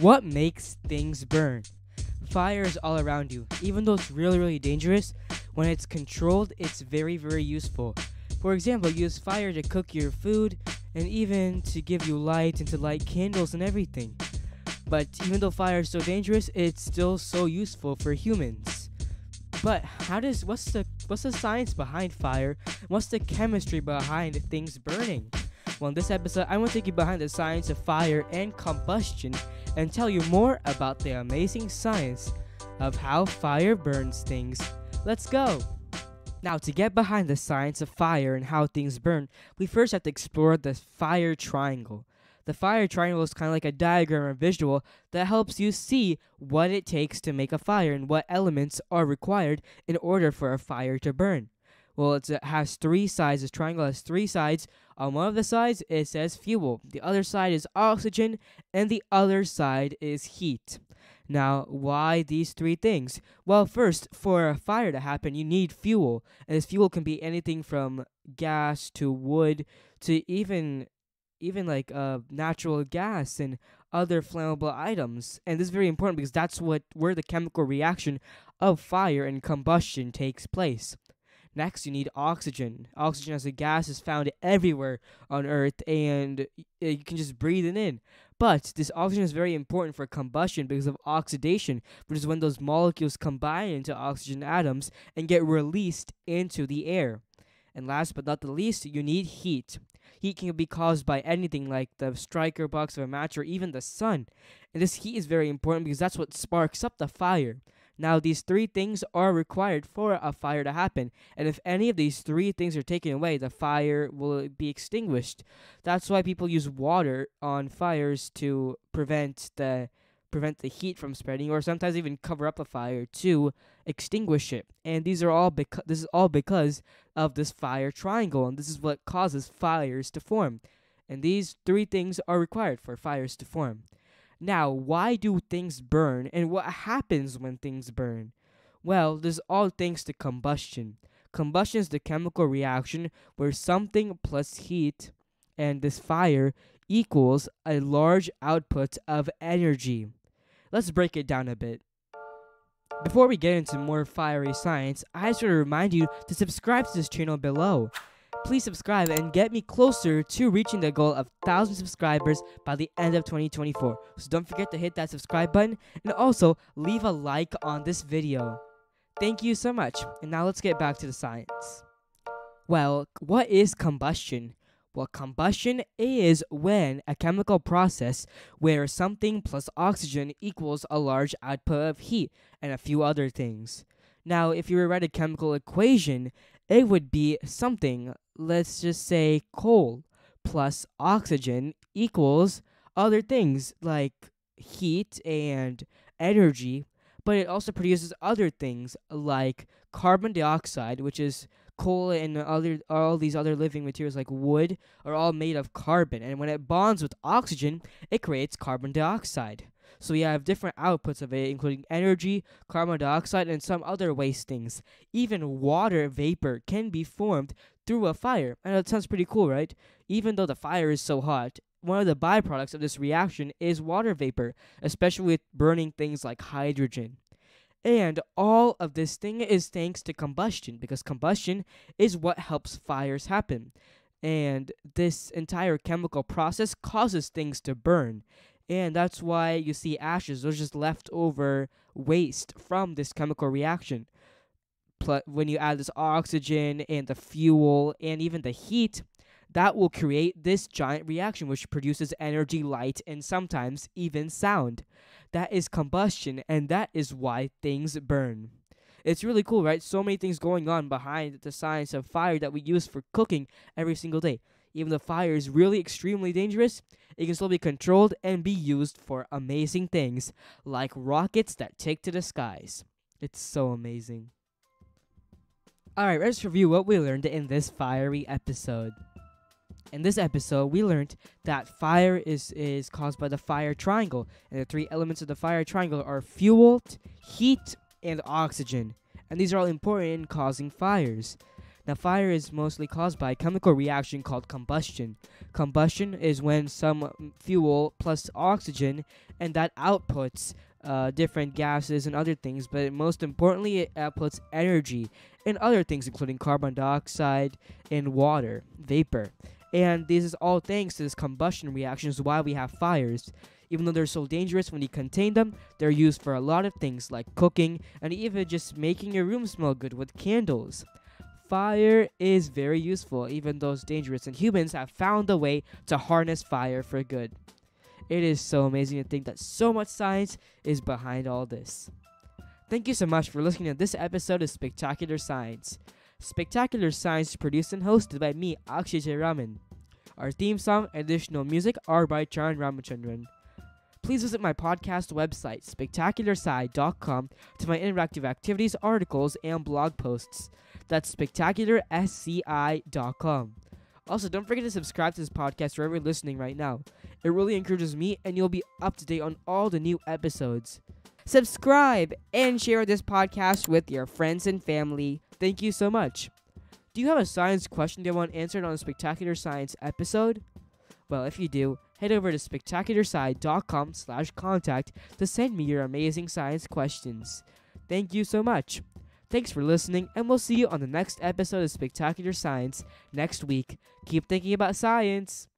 What makes things burn? Fire is all around you. Even though it's really, really dangerous, when it's controlled, it's very, very useful. For example, use fire to cook your food and even to give you light and to light candles and everything. But even though fire is so dangerous, it's still so useful for humans. But how does what's the what's the science behind fire? What's the chemistry behind things burning? Well, in this episode, I want to take you behind the science of fire and combustion and tell you more about the amazing science of how fire burns things. Let's go! Now, to get behind the science of fire and how things burn, we first have to explore the fire triangle. The fire triangle is kind of like a diagram or visual that helps you see what it takes to make a fire and what elements are required in order for a fire to burn. Well, it has three sides. This triangle has three sides. On one of the sides, it says fuel. The other side is oxygen, and the other side is heat. Now, why these three things? Well, first, for a fire to happen, you need fuel. And this fuel can be anything from gas to wood to even even like uh, natural gas and other flammable items. And this is very important because that's what where the chemical reaction of fire and combustion takes place. Next, you need oxygen. Oxygen as a gas is found everywhere on Earth, and eh, you can just breathe it in. But this oxygen is very important for combustion because of oxidation, which is when those molecules combine into oxygen atoms and get released into the air. And last but not the least, you need heat. Heat can be caused by anything like the striker box of a match or even the sun. And this heat is very important because that's what sparks up the fire. Now, these three things are required for a fire to happen, and if any of these three things are taken away, the fire will be extinguished. That's why people use water on fires to prevent the prevent the heat from spreading, or sometimes even cover up a fire to extinguish it. And these are all because this is all because of this fire triangle, and this is what causes fires to form. And these three things are required for fires to form. Now, why do things burn and what happens when things burn? Well, this is all thanks to combustion. Combustion is the chemical reaction where something plus heat and this fire equals a large output of energy. Let's break it down a bit. Before we get into more fiery science, I just want to remind you to subscribe to this channel below please subscribe and get me closer to reaching the goal of 1,000 subscribers by the end of 2024. So don't forget to hit that subscribe button and also leave a like on this video. Thank you so much. And now let's get back to the science. Well, what is combustion? Well, combustion is when a chemical process where something plus oxygen equals a large output of heat and a few other things. Now, if you were to write a chemical equation, it would be something, let's just say coal plus oxygen equals other things like heat and energy, but it also produces other things like carbon dioxide, which is coal and other all these other living materials like wood are all made of carbon, and when it bonds with oxygen, it creates carbon dioxide. So we have different outputs of it, including energy, carbon dioxide, and some other waste things. Even water vapor can be formed through a fire. And that sounds pretty cool, right? Even though the fire is so hot, one of the byproducts of this reaction is water vapor, especially with burning things like hydrogen. And all of this thing is thanks to combustion, because combustion is what helps fires happen. And this entire chemical process causes things to burn. And that's why you see ashes, those just leftover waste from this chemical reaction. When you add this oxygen and the fuel and even the heat, that will create this giant reaction which produces energy, light, and sometimes even sound. That is combustion, and that is why things burn. It's really cool, right? So many things going on behind the science of fire that we use for cooking every single day. Even though fire is really extremely dangerous, it can still be controlled and be used for amazing things, like rockets that take to the skies. It's so amazing. Alright, let's review what we learned in this fiery episode. In this episode, we learned that fire is, is caused by the fire triangle, and the three elements of the fire triangle are fuel, heat, and oxygen. And these are all important in causing fires. Now, fire is mostly caused by a chemical reaction called combustion. Combustion is when some fuel plus oxygen, and that outputs uh, different gases and other things, but most importantly, it outputs energy and other things, including carbon dioxide and water, vapor. And this is all thanks to this combustion reaction, is why we have fires. Even though they're so dangerous when you contain them, they're used for a lot of things like cooking and even just making your room smell good with candles. Fire is very useful, even though it's dangerous, and humans have found a way to harness fire for good. It is so amazing to think that so much science is behind all this. Thank you so much for listening to this episode of Spectacular Science. Spectacular Science is produced and hosted by me, Akshay Raman. Our theme song and additional music are by Charan Ramachandran. Please visit my podcast website, spectacularsci.com, to my interactive activities, articles, and blog posts. That's spectacularsci.com. Also, don't forget to subscribe to this podcast wherever you're listening right now. It really encourages me, and you'll be up to date on all the new episodes. Subscribe and share this podcast with your friends and family. Thank you so much. Do you have a science question you want answered on a Spectacular Science episode? Well, if you do, head over to spectacularsci.com slash contact to send me your amazing science questions. Thank you so much. Thanks for listening, and we'll see you on the next episode of Spectacular Science next week. Keep thinking about science.